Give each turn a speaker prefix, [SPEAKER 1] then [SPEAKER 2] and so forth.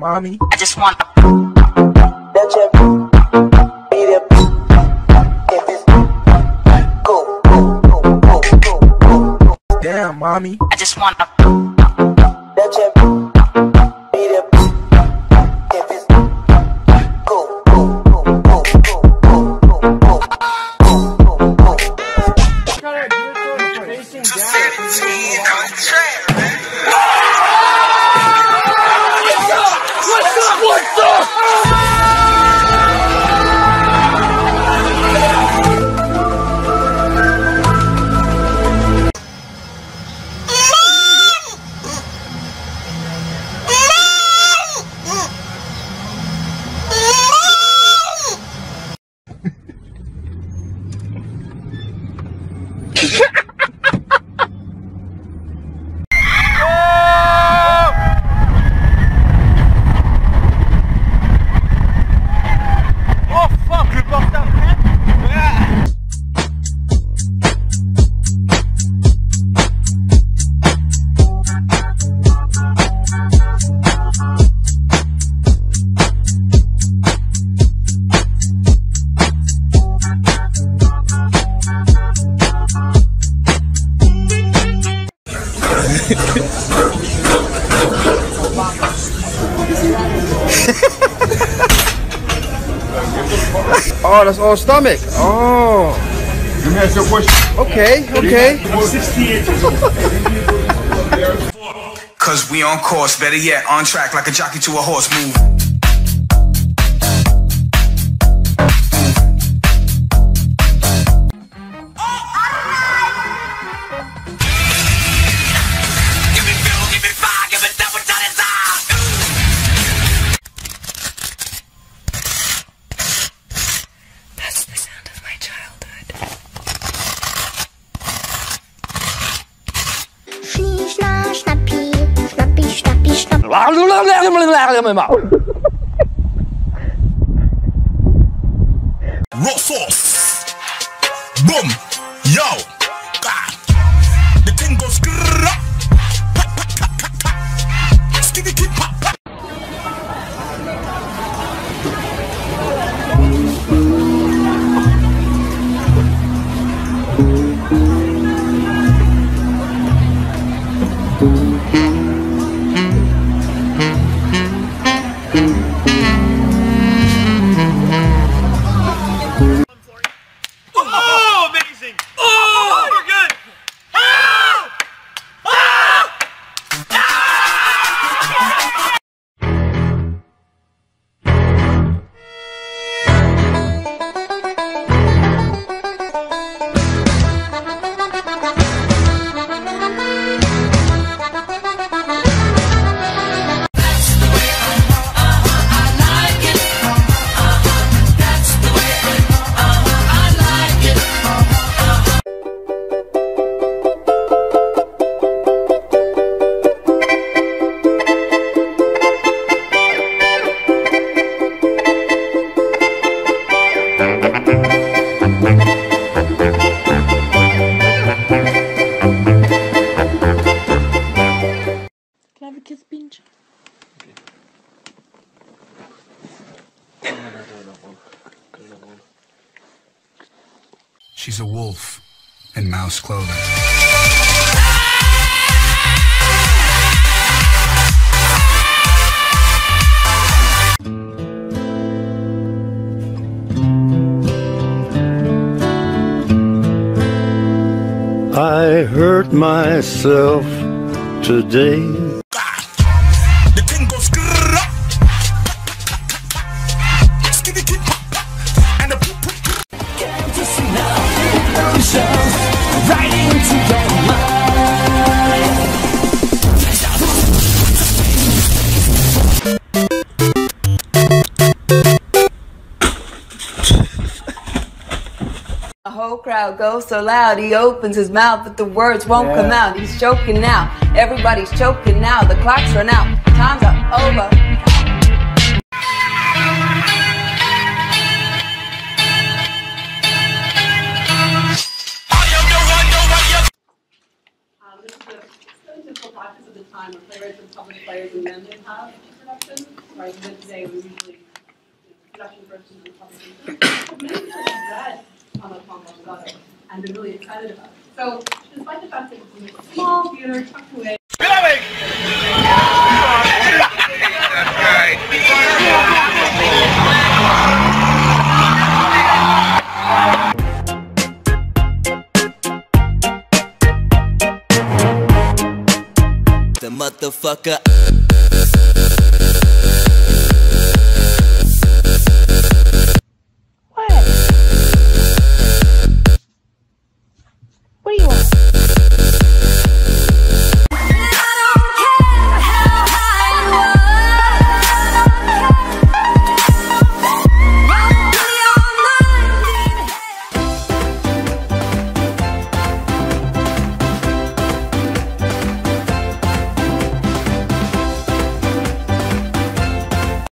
[SPEAKER 1] mommy.
[SPEAKER 2] I just want.
[SPEAKER 1] Damn, mommy.
[SPEAKER 2] I just want
[SPEAKER 3] to. Shit!
[SPEAKER 4] Oh, that's all stomach. Oh.
[SPEAKER 5] Let me ask you a question.
[SPEAKER 4] Okay, okay.
[SPEAKER 6] Cause we on course, better yet, on track like a jockey to a horse move. Raw sauce. Boom. Yo. She's a wolf in mouse clothing.
[SPEAKER 7] I hurt myself today.
[SPEAKER 6] The
[SPEAKER 8] whole crowd goes so loud, he opens his mouth, but the words won't come out. He's choking now. Everybody's choking now. The clock's run out. Time's up. Over.
[SPEAKER 1] Time where playwrights and public players and then they'd have production, right? And today we usually production first and then public. Many people have read a Congo Legato and been really excited about it. So despite the fact that it's a small theater tucked away.
[SPEAKER 2] Motherfucker.